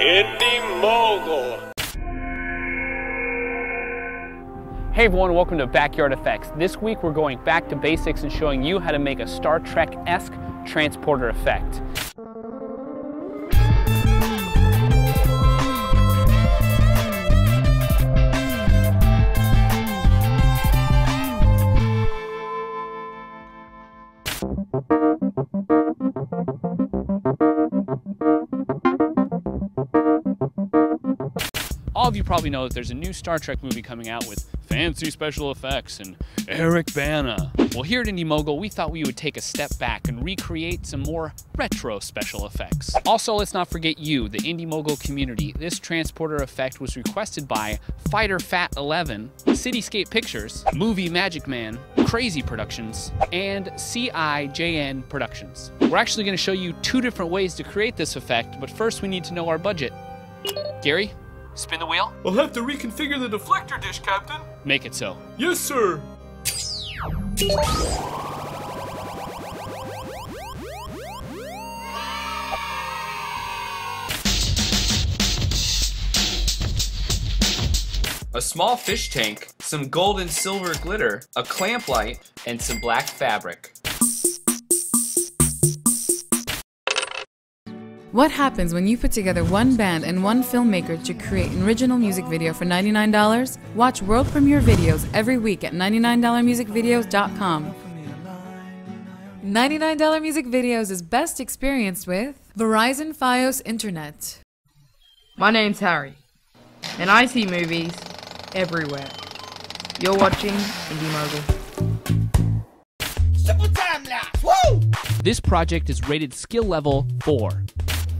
Indy Mogul. Hey everyone, welcome to Backyard Effects. This week we're going back to basics and showing you how to make a Star Trek-esque transporter effect. All of you probably know that there's a new Star Trek movie coming out with fancy special effects and Eric Bana. Well, here at Indy Mogul, we thought we would take a step back and recreate some more retro special effects. Also, let's not forget you, the Indy Mogul community. This transporter effect was requested by Fighter Fat 11, Cityscape Pictures, Movie Magic Man, Crazy Productions, and CIJN Productions. We're actually going to show you two different ways to create this effect, but first we need to know our budget. Gary, Spin the wheel. I'll have to reconfigure the deflector dish, Captain. Make it so. Yes, sir. A small fish tank, some gold and silver glitter, a clamp light, and some black fabric. What happens when you put together one band and one filmmaker to create an original music video for $99? Watch world premiere videos every week at $99musicvideos.com. $99 Music Videos is best experienced with Verizon Fios Internet. My name's Harry, and I see movies everywhere. You're watching Indy Mogul. This project is rated skill level 4.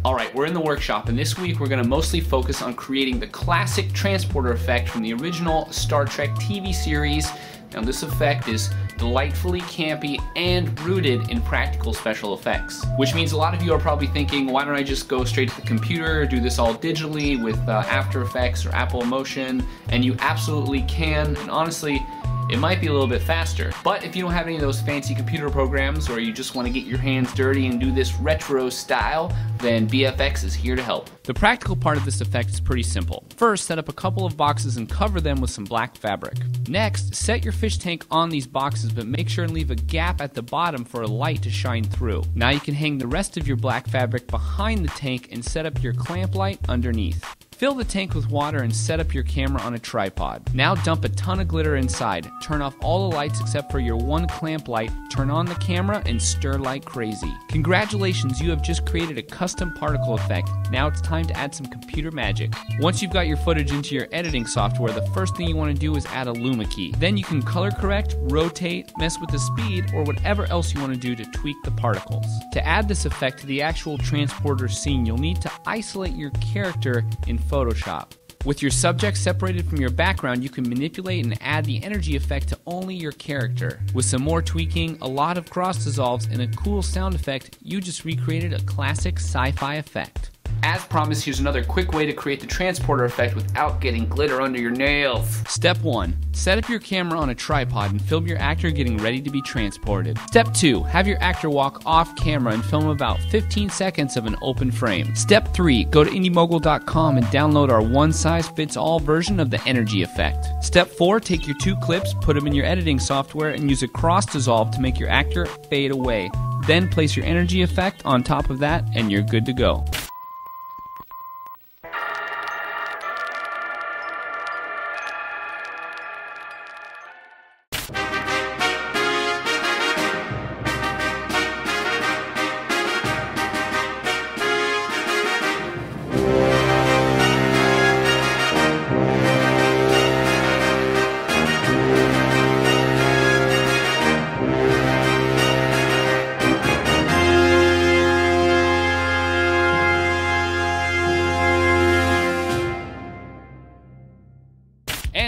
Alright, we're in the workshop, and this week we're to mostly focus on creating the classic transporter effect from the original Star Trek TV series. Now, this effect is delightfully campy and rooted in practical special effects. Which means a lot of you are probably thinking, why don't I just go straight to the computer, do this all digitally with uh, After Effects or Apple Motion? And you absolutely can, and honestly, it might be a little bit faster. But if you don't have any of those fancy computer programs or you just want to get your hands dirty and do this retro style, then BFX is here to help. The practical part of this effect is pretty simple. First, set up a couple of boxes and cover them with some black fabric. Next, set your fish tank on these boxes, but make sure and leave a gap at the bottom for a light to shine through. Now you can hang the rest of your black fabric behind the tank and set up your clamp light underneath. Fill the tank with water and set up your camera on a tripod. Now dump a ton of glitter inside. Turn off all the lights except for your one clamp light, turn on the camera, and stir like crazy. Congratulations, you have just created a custom particle effect. Now it's time to add some computer magic. Once you've got your footage into your editing software, the first thing you want to do is add a luma key. Then you can color correct, rotate, mess with the speed, or whatever else you want to do to tweak the particles. To add this effect to the actual transporter scene, you'll need to isolate your character in Photoshop. With your subject separated from your background, you can manipulate and add the energy effect to only your character. With some more tweaking, a lot of cross dissolves, and a cool sound effect, you just recreated a classic sci fi effect. As promised, here's another quick way to create the transporter effect without getting glitter under your nails. Step 1. Set up your camera on a tripod and film your actor getting ready to be transported. Step 2. Have your actor walk off camera and film about 15 seconds of an open frame. Step 3. Go to IndyMogul.com and download our one size fits all version of the energy effect. Step 4. Take your two clips, put them in your editing software, and use a cross dissolve to make your actor fade away. Then place your energy effect on top of that, and you're good to go.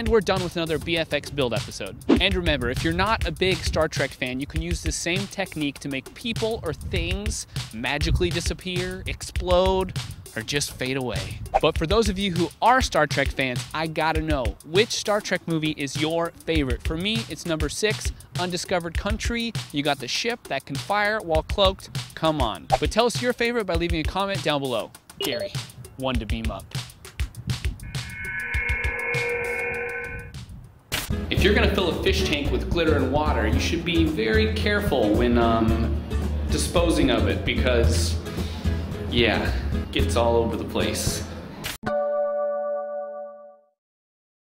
And we're done with another BFX build episode. And remember, if you're not a big Star Trek fan, you can use the same technique to make people or things magically disappear, explode, or just fade away. But for those of you who are Star Trek fans, I gotta know, which Star Trek movie is your favorite? For me, it's number six, Undiscovered Country. You got the ship that can fire while cloaked. Come on. But tell us your favorite by leaving a comment down below. Gary, one to beam up. If you're gonna fill a fish tank with glitter and water, you should be very careful when um, disposing of it because, yeah, it gets all over the place.